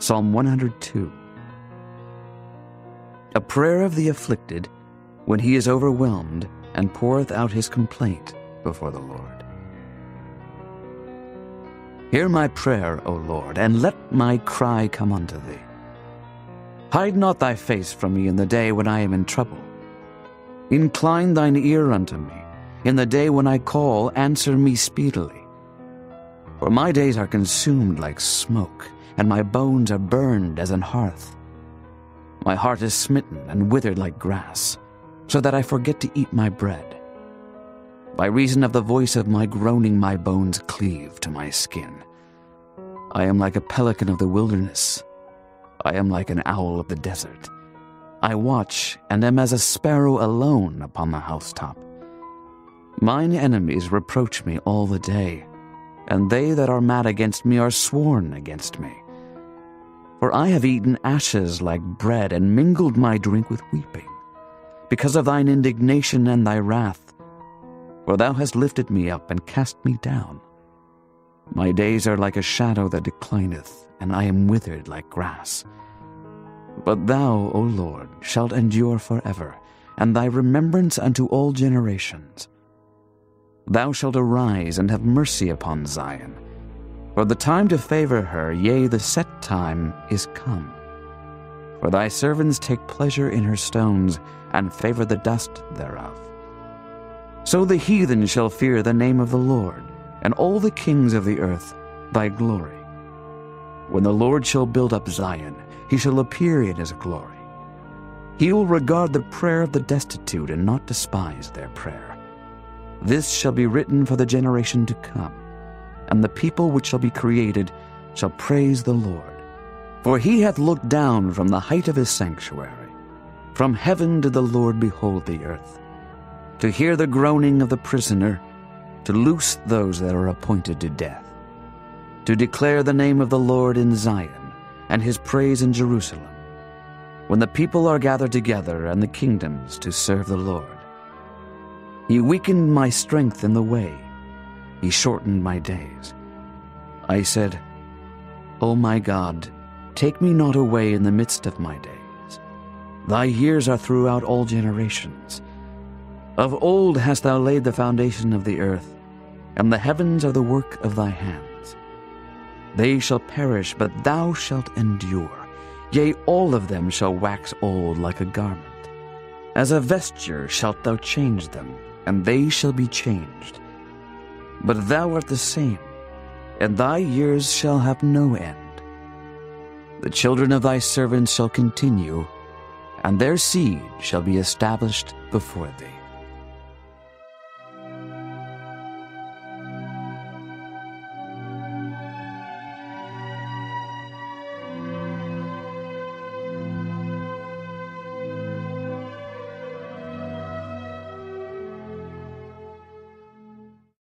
Psalm 102. A prayer of the afflicted when he is overwhelmed and poureth out his complaint before the Lord. Hear my prayer, O Lord, and let my cry come unto thee. Hide not thy face from me in the day when I am in trouble. Incline thine ear unto me. In the day when I call, answer me speedily. For my days are consumed like smoke, and my bones are burned as an hearth. My heart is smitten and withered like grass, so that I forget to eat my bread. By reason of the voice of my groaning, my bones cleave to my skin. I am like a pelican of the wilderness. I am like an owl of the desert. I watch and am as a sparrow alone upon the housetop. Mine enemies reproach me all the day, and they that are mad against me are sworn against me. For I have eaten ashes like bread, and mingled my drink with weeping, because of thine indignation and thy wrath. For thou hast lifted me up and cast me down. My days are like a shadow that declineth, and I am withered like grass. But thou, O Lord, shalt endure forever, and thy remembrance unto all generations. Thou shalt arise and have mercy upon Zion. For the time to favor her, yea, the set time is come. For thy servants take pleasure in her stones, and favor the dust thereof. So the heathen shall fear the name of the Lord, and all the kings of the earth thy glory. When the Lord shall build up Zion, he shall appear in his glory. He will regard the prayer of the destitute and not despise their prayer. This shall be written for the generation to come, and the people which shall be created shall praise the Lord. For he hath looked down from the height of his sanctuary. From heaven did the Lord behold the earth, to hear the groaning of the prisoner, to loose those that are appointed to death, to declare the name of the Lord in Zion, and his praise in Jerusalem, when the people are gathered together and the kingdoms to serve the Lord. He weakened my strength in the way. He shortened my days. I said, O my God, take me not away in the midst of my days. Thy years are throughout all generations. Of old hast thou laid the foundation of the earth, and the heavens are the work of thy hands. They shall perish, but thou shalt endure. Yea, all of them shall wax old like a garment. As a vesture shalt thou change them, and they shall be changed. But thou art the same, and thy years shall have no end. The children of thy servants shall continue, and their seed shall be established before thee.